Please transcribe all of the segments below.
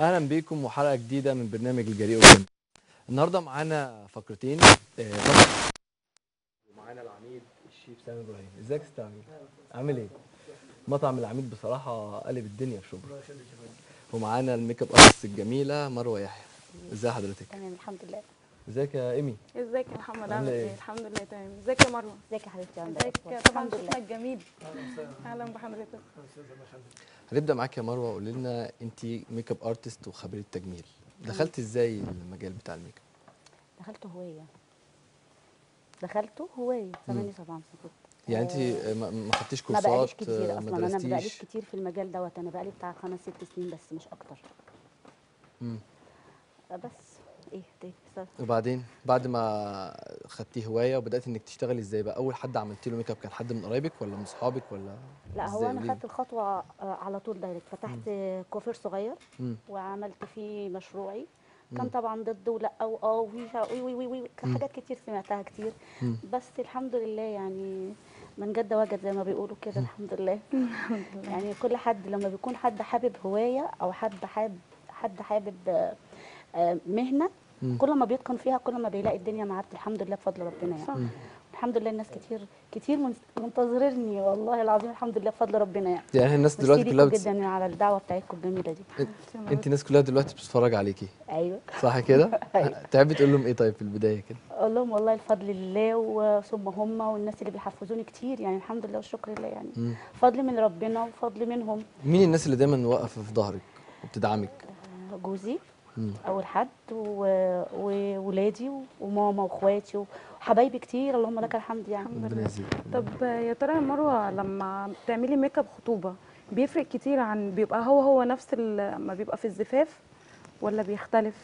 أهلا بيكم وحلقة جديدة من برنامج الجريء النهارده معانا فقرتين آه، ومعانا العميد الشيف سامي إبراهيم. إزيك يا عميد؟ عامل إيه؟ مطعم العميد بصراحة قلب الدنيا في شبرا ومعانا الميك أب أرتست الجميلة مروة يحيى. ازي حضرتك؟ تمام الحمد لله. ازيك يا إيمي؟ ازيك يا محمد؟ عامل إيه؟ إيه؟ الحمد لله تمام. ازيك يا مروة؟ ازيك يا حبيبتي؟ عاملة ازيك إيه طبعا الحمد لله. صوتك جميل. أهلا بحضرتك هنبدأ معاك يا مروة. قولي لنا انت make up artist وخبيرة تجميل. دخلت إزاي المجال بتاع ال make up؟ دخلته هواية. دخلته هواية. ثمانية سبعة كنت. يعني انت ما ما خدتيش ما بقاليش كورسات كتير آه، أصلا. أنا ما بقاليش كتير في المجال دوت. أنا بقالي بتاع خمس ست سنين بس مش أكتر. مم. آه، بس. إيه بس- وبعدين بعد ما خدتيه هواية وبدأت إنك تشتغلي إزاي بقى أول حد عملتي له make up كان حد من قرايبك ولا من صحابك ولا لا هو؟ أنا. خدت الخطوة آه، على طول direct فتحت كوافير صغير مم. وعملت فيه مشروعي مم. كان طبعا ضد ولا أو آه وي وي وي مم. حاجات كتير سمعتها كتير مم. بس الحمد لله يعني من جد وجد زي ما بيقولوا كده الحمد لله يعني كل حد لما بيكون حد حابب هواية أو حد حابب حد حابب آه، مهنة مم. كل ما بيتقن فيها كل ما بيلاقي الدنيا معاه الحمد لله بفضل ربنا يعني. صح. الحمد لله الناس كتير كتير من- منتظريني والله العظيم الحمد لله بفضل ربنا يعني. يعني الناس دلوقتي كلها بتس... جدا على الدعوة بتاعتكم الجميلة دي. انت الناس كلها دلوقتي بتتفرج عليكي. أيوه. صح كده؟ أيوة. تحبي تقول لهم إيه طيب في البداية كده؟ أقول لهم والله الفضل لله وثم هم والناس اللي بيحفزوني كتير يعني الحمد لله والشكر لله يعني. مم. فضل من ربنا وفضل منهم. مين الناس اللي دايما واقفة في ظهرك وبتدعمك؟ جوزي. أول حد وولادي وماما وإخواتي وحبايبي كتير اللهم لك الحمد يعني الحمد ربنا لله. طب يا ترى يا مروة لما بتعملي make up خطوبة بيفرق كتير عن بيبقى هو هو نفس ال- ما بيبقى في الزفاف ولا بيختلف؟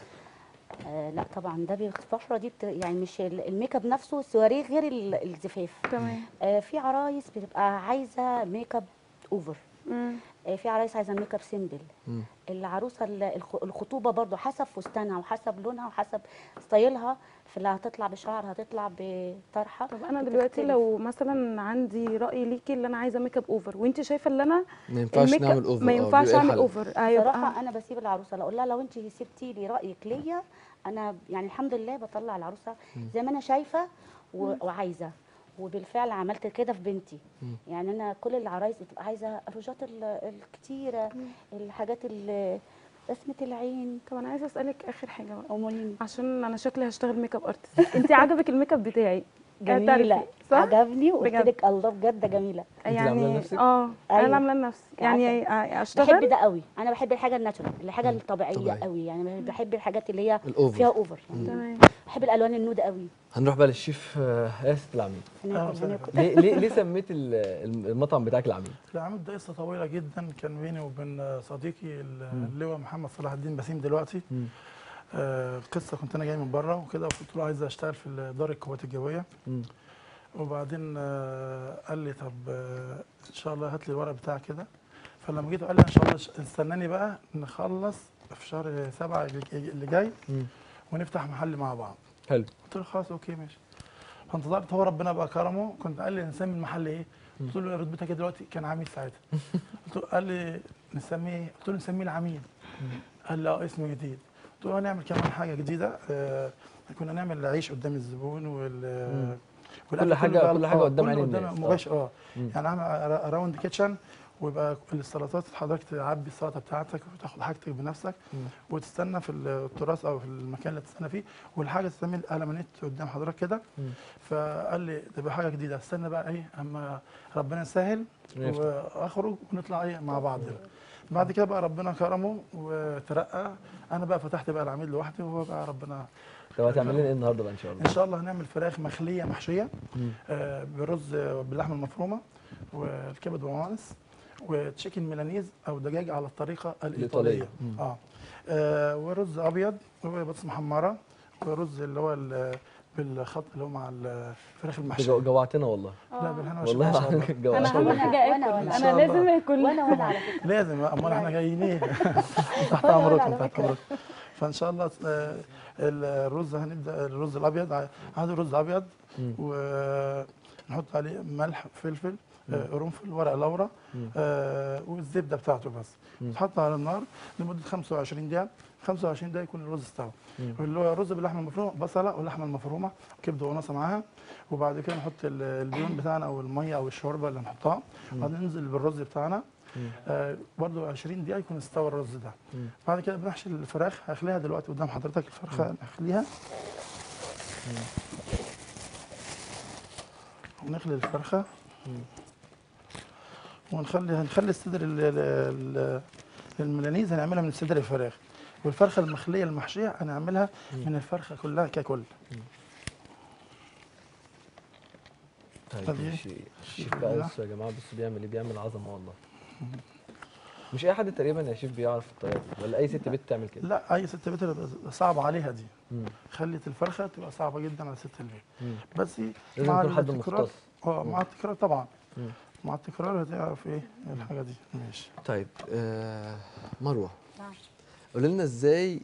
آه لا طبعا ده الفترة دي بت... يعني مش ال- ال make up نفسه سواريه غير ال- الزفاف. تمام. آه في عرايس بتبقى عايزة make up over في عرايس عايزة make up simple مم. العروسة ال- الخ- الخطوبة برضو حسب فستانها وحسب لونها وحسب style ها في اللي هتطلع بشعر هتطلع بطرحة. طب أنا دلوقتي بتختلف. لو مثلا عندي رأي ليكي اللي أنا عايزة make up over وانت شايفة اللي أنا ما ينفعش نعمل over ما آه، ينفعش أعمل. over أيوه صراحة أنا بسيب العروسة أقول لها لو انت سبتي لي رأيك ليا أنا يعني الحمد لله بطلع العروسة زي ما أنا شايفة وعايزة. وبالفعل عملت كده في بنتي. مم. يعني أنا كل العرايس بتبقى عايزة الروجات ال- الكتيرة الحاجات ال- رسمه العين. طب أنا عايزة أسألك آخر حاجة بقى عشان أنا شكلي هشتغل make up artist. انت عجبك ال make up بتاعي. جميلة. صح عجبني وقلت. لك الله بجد جميلة. اللي عاملاها يعني؟ آه أيوة. أنا عاملة لنفسي. يعني بحب أشتغل؟ ده قوي. أنا بحب الحاجة ال natural الحاجة الطبيعية. قوي. يعني بحب الحاجات اللي هي ال over. فيها over. يعني تمام. بحب الألوان ال nude قوي. هنروح بقى للشيف آه، ياسر العميد هناكل ليه ليه ليه سميت ال- الم- المطعم بتاعك العميد العمود ده قصه طويلة جدا كان بيني وبين صديقي اللواء محمد صلاح الدين بسيم دلوقتي. آه قصة كنت أنا جاي من بره وكده وقلت له عايز أشتغل في دار القوات الجوية. وبعدين آه قال لي طب آه إن شاء الله هات لي الورق بتاعك كده. فلما جيت قال لي إن شاء الله استناني بقى نخلص في شهر سبعة اللي جاي. ونفتح محل مع بعض. حلو. قلت له خلاص أوكي ماشي. فانتظرت هو ربنا بقى كرمه. كنت قال لي نسمي المحل إيه؟ قلت له رتبتك إيه دلوقتي؟ كان عميد ساعتها. قلت له قال لي نسميه إيه؟ قلت له نسميه العميد قال لي آه اسم جديد. قلت له هنعمل كمان حاجة جديدة. آه كنا نعمل عيش قدام الزبون وال كل بقى- كل حاجة آه، قدام عين الناس، آه. مباشر آه. يعني اعمل round kitchen ويبقى السلطات حضرتك تعبي السلطة بتاعتك وتاخد حاجتك بنفسك مم. وتستنى في التراس أو في المكان اللي تستنى فيه والحاجة تستعمل قلمانيت قدام حضرتك كده. فقال لي تبقى حاجة جديدة استنى بقى إيه أما ربنا يسهل. وأخرج ونطلع إيه مع بعض بعد كده بقى ربنا كرمه وترقى أنا بقى فتحت بقى العميد لوحدي وهو بقى ربنا طب هتعمل لنا إيه النهارده بقى إن شاء الله؟ إن شاء الله هنعمل فراخ مخلية محشية. آه، برز باللحمة المفرومة والكبد والمعانس وتشيكن ميلانيز أو دجاج على الطريقة الإيطالية. الإيطالية. مم. آه. آه، ورز أبيض وبطاطس محمرة ورز اللي هو ال- بالخط اللي هو مع الفراخ المحشية. جو- جوعتنا والله. لا بالهنا والله الله. انا جوعتنا. أهم حاجة آكل. أنا. لازم آكل. وأنا وأنا على فكرة. لازم. أمال إحنا جايين إيه؟ تحت أمركم تحت. أمركم. فإن شاء الله آه، الرز هنبدأ الرز الأبيض هذا رز ابيض مم. ونحط عليه ملح فلفل آه، قرنفل ورق لورا. آه والزبدة بتاعته بس. تحط على النار لمدة 25 دقيقة 25 دقيقة يكون الرز استوى. اللي هو رز باللحمة المفرومة بصلة واللحمة المفرومة كبدة ونصه معاها وبعد كده نحط ال- البيون بتاعنا أو المية أو الشوربة اللي نحطها بعدين ننزل بالرز بتاعنا. آه برضو 20 دقيقة يكون استوى الرز ده. مم. بعد كده بنحشي الفراخ هخليها دلوقتي قدام حضرتك الفرخه نخليها. ونخلي الفرخة. مم. ونخلي هنخلي الصدر ال- ال- ال- الملانيز هنعملها من صدر الفراخ. والفرخة المخلية المحشية هنعملها من الفرخة كلها ككل. طيب إيه؟ ماشي. الشيف بقى يا جماعة بصوا بيعمل إيه؟ بيعمل عظمة والله. مش أي حد تقريبا يا شيف بيعرف الطريقة ولا أي ست بيت تعمل كده؟ لا أي ست بيت بتبقى صعبة عليها دي. مم. خلت الفرخة تبقى صعبة جدا على ست البيت. بس لازم مع التكرار مختص. آه مع التكرار طبعا. مم. مع التكرار هتعرف إيه الحاجة دي. ماشي. طيب آه مروة. نعم. قولي لنا إزاي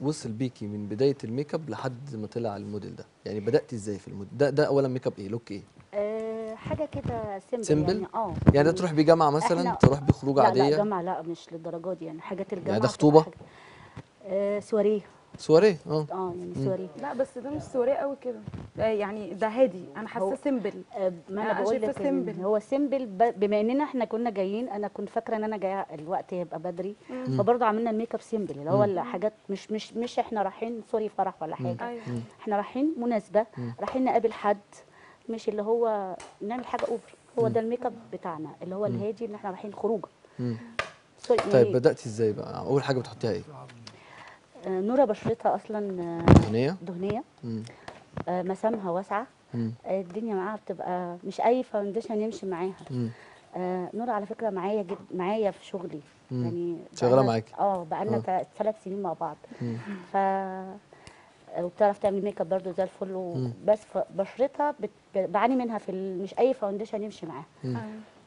وصل بيكي من بداية ال make up لحد ما طلع الموديل ده؟ يعني بداتي إزاي في الموديل؟ ده ده اولا make up إيه؟ look إيه؟ حاجة كده simple simple؟ يعني آه. يعني ده تروح بيه جامعه مثلا؟ تروح بيه خروجه لا عادية؟ لا جامعة لا مش للدرجة دي يعني حاجات الجامعة ده بتبقى خطوبة؟ حاجة- آه soirée. soirée؟ آه. آه يعني سواريه. لا بس ده مش سوري قوي كده. ده يعني ده هادي. أنا حاسة simple آه، ما أنا بقول لك simple. هو simple بما إننا إحنا كنا جايين أنا كنت فاكرة إن أنا جاية الوقت هيبقى بدري. فبرضه عملنا ال make up simple اللي هو الحاجات مش مش مش إحنا رايحين سوري فرح ولا حاجة. أيوه. إحنا رايحين مناسبة رايحين نقابل حد. مش اللي هو نعمل حاجة over هو ده ال make up بتاعنا اللي هو الهادي ان إحنا رايحين خروجة. سوري طيب يعني بدأتي إزاي بقى أول حاجة بتحطيها إيه آه، نورة بشرتها أصلا آه، دهنية دهنية. آه، مسامها واسعة الدنيا معاها بتبقى مش أي foundation يمشي معاها. آه نور على فكرة معايا جد معايا في شغلي مم. يعني بقالنا- معاكي؟ آه بقالنا. ثلاث سنين مع بعض مم. ف وبتعرف تعمل make up برضه زي الفل و- بس بشرتها بت... بعاني منها في. مش أي foundation يمشي معاها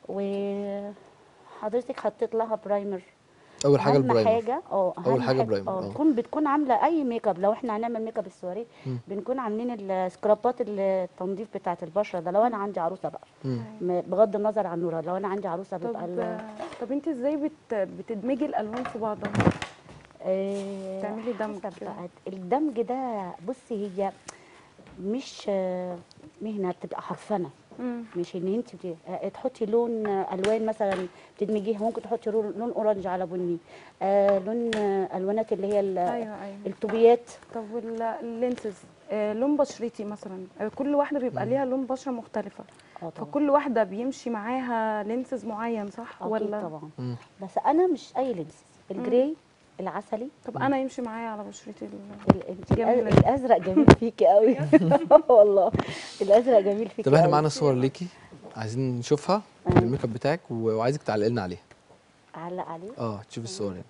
أيوة. وحضرتك حطيت لها primer أول حاجة ال primer حاجة أه أول أهم حاجة primer، أه آه. تكون بتكون عاملة أي ميك اب لو إحنا هنعمل make up ال soirée بنكون عاملين السكرابات التنظيف بتاعة البشرة ده لو أنا عندي عروسة بقى مم. بغض النظر عن نورا لو أنا عندي عروسة طب بيبقى ال- طب أنت إزاي بت... بتدمجي الألوان في بعضها تعملي دمج. بقى. الدمج ده بصي هي مش آه، مهنة بتبقى حرفنة. مم. مش إن انت آه، تحطي لون آه، ألوان مثلا تدمجيها ممكن تحطي لون لون orange على بني. آه لون آه، ألوانات اللي هي ال- أيوه أيوه. الطوبيات طب وال lenses آه لون بشرتي مثلا. آه كل واحدة بيبقى ليها لون بشرة مختلفة. آه طبعا. فكل واحدة بيمشي معاها lenses معين صح؟ أكيد ولا؟ طبعا. مم. بس أنا مش أي lenses ال gray العسلي. طب أنا يمشي معايا على بشرتي الأزرق جميل فيكي قوي والله. الأزرق جميل فيكي طب إحنا. معانا صور ليكي. عايزين نشوفها بالميك أب بتاعك وعايزك تعلق لنا عليها. علق عليه؟ آه تشوف الصور هنا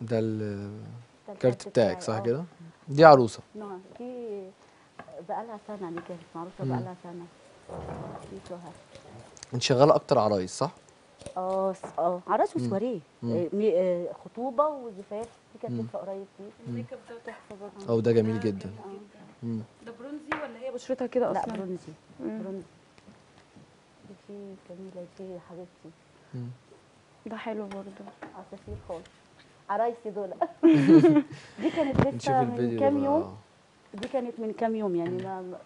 ده ال- ده الكارت بتاعك صح آه. كده؟ دي عروسة. نعم في بقالها سنة دي كانت معروفة بقالها سهى انت شغاله أكتر عرايس صح؟ آه س- آه عراس وسواريه. آه، آه، خطوبة وزفاف دي كانت لسه قريب دي. الميك أب ده تحفة برضه. أو ده جميل جدا. ده برونزي ولا هي بشرتها كده لا أصلا؟ برونزي. مم. برونزي. دي جميلة دي حبيبتي. ده حلو برضه. عصافير خالص. عرايسي دول. دي كانت لسه من كام يوم. دي كانت من كام يوم يعني. ما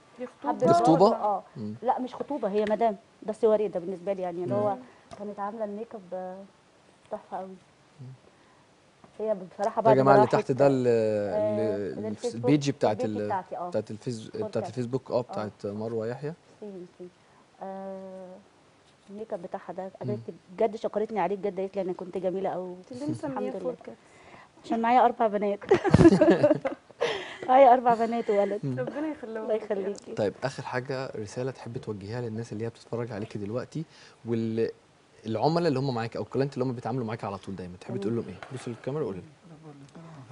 دي خطوبة؟ آه. لا مش خطوبة هي مدام. ده سواري ده بالنسبة لي يعني. اللي هو كانت عاملة ال make up آه، تحفه قوي هي بصراحة ده يا بعد ما جماعة اللي تحت ده آه، ال page بتاعت آه. بتاعت الفيس بتاعت. الفيسبوك آه بتاعت مروة يحيى. آه، ال make up بتاعها ده بجد شكرتني عليه بجد قالت لي أنا كنت جميلة قوي انت ليه مسميه الحمد لله. عشان معايا أربع بنات. معايا أربع بنات وولد. ربنا يخليهم الله يخليكي. طيب آخر حاجة رسالة تحب توجهيها للناس اللي هي بتتفرج عليكي دلوقتي والعملاء اللي هم معاكي أو ال client اللي هم بيتعاملوا معاكي على طول دايما تحبي تقول لهم إيه؟ بصوا للكاميرا وقولي لهم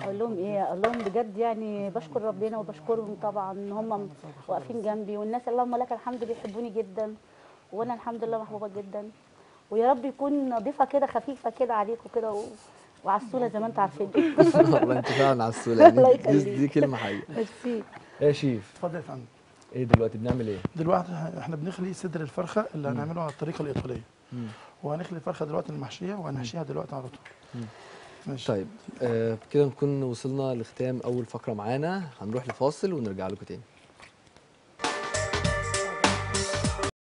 أقول لهم إيه؟ أقول لهم بجد يعني بشكر ربنا وبشكرهم طبعا إن هم واقفين جنبي والناس اللهم لك الحمد بيحبوني جدا وأنا الحمد لله محبوبة جدا. ويا رب يكون نظيفة كده خفيفة كده عليكم كده و... وعسولة زي ما أنتوا عارفين. والله أنت فعلا عسولة. يعني الله دي, دي, يخليك. دي كلمة حقيقية. ميرسي. يا شيف؟ اتفضل يا فندم. إيه دلوقتي بنعمل إيه؟ دلوقتي إحنا بنخلي صدر الفرخة اللي هنعمله على الطريقة الإيطالية. وهنخلي الفرخه دلوقتي المحشية وهنحشيها دلوقتي على طول. ماشي. طيب آه كده نكون وصلنا لختام أول فقرة معانا. هنروح لفاصل ونرجع لكم تاني.